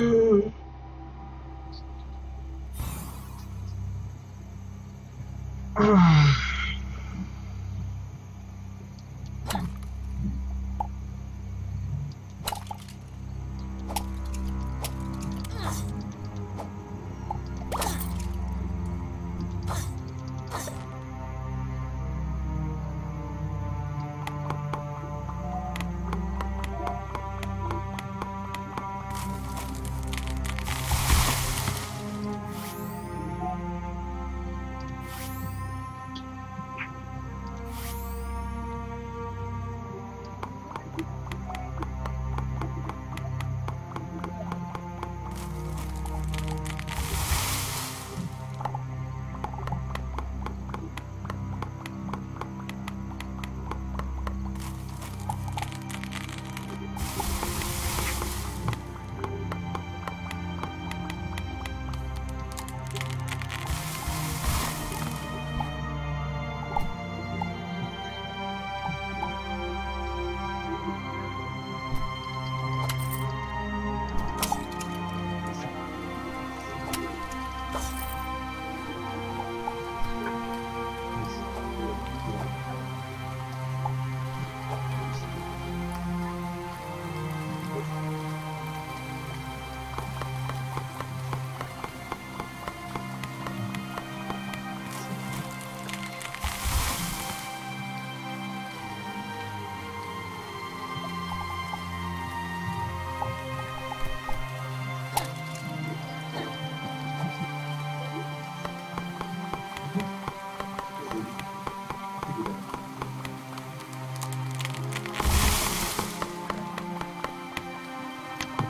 Bye.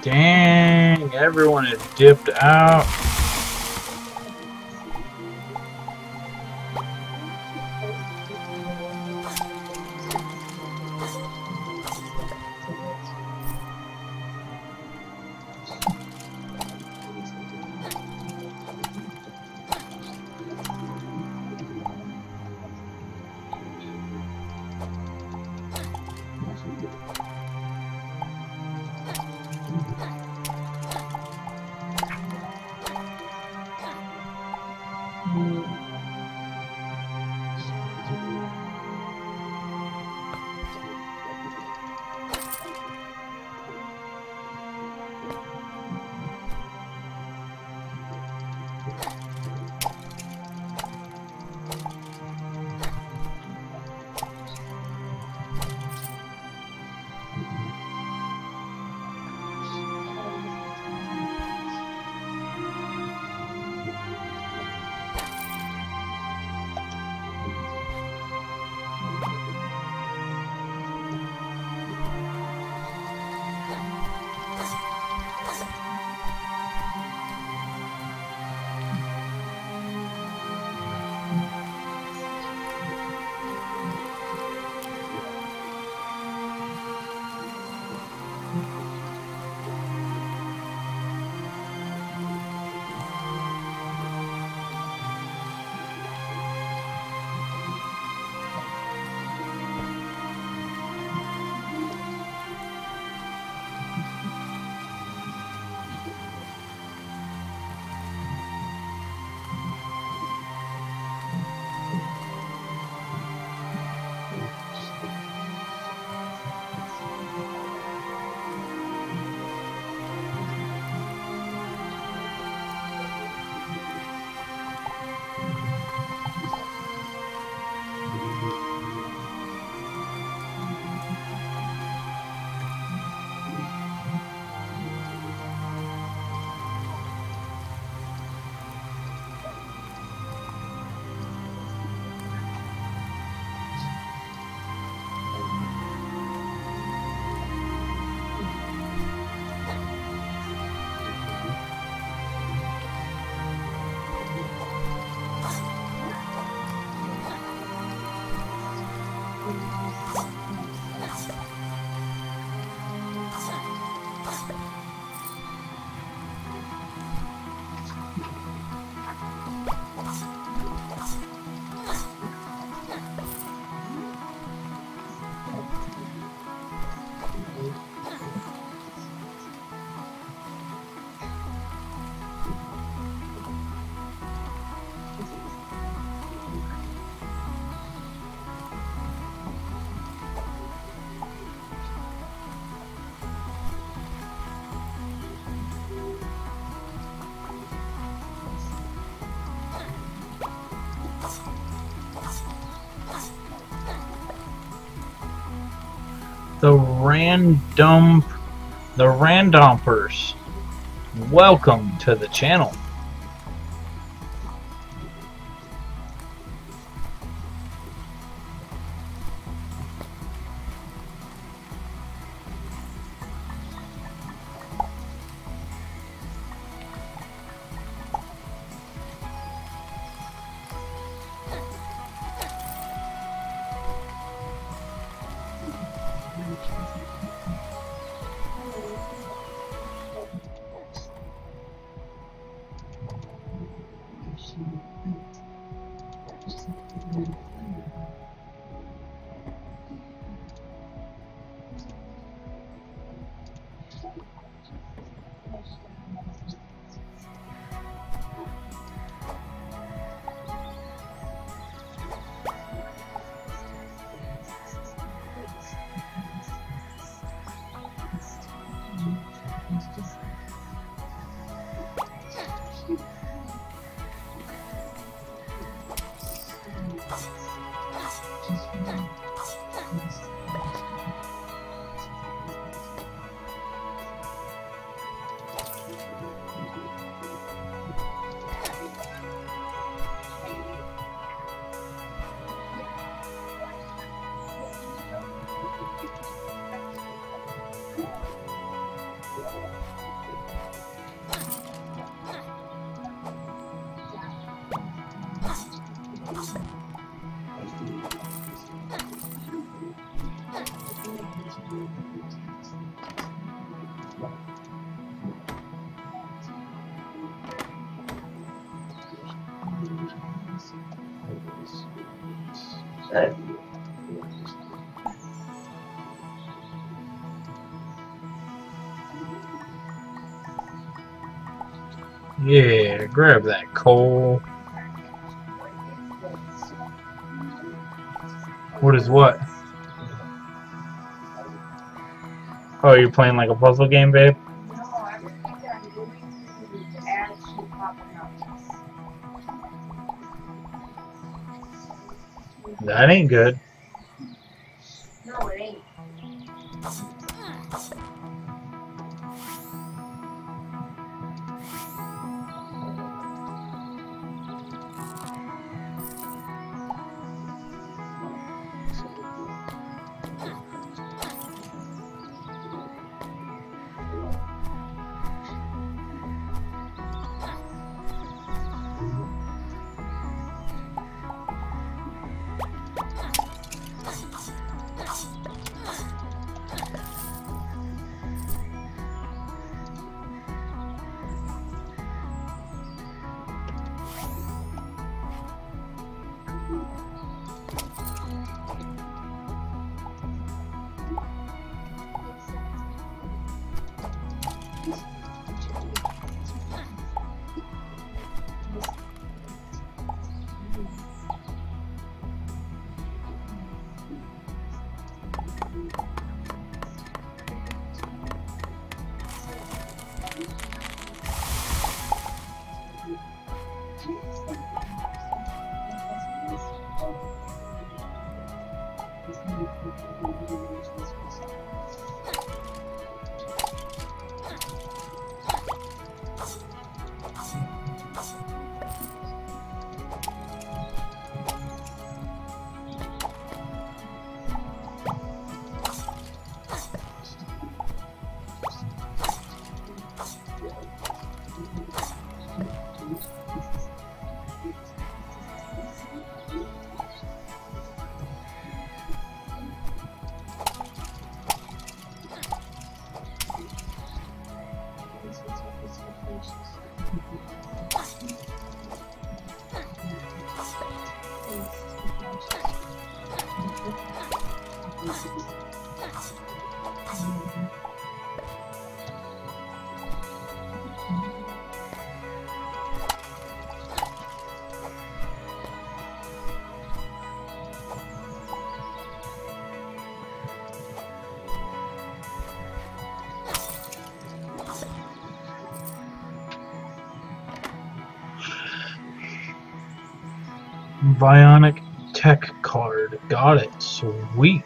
Dang, everyone has dipped out. The random the randompers. Welcome to the channel grab that coal what is what oh you're playing like a puzzle game babe. That ain't good. Bionic tech card. Got it. Sweet.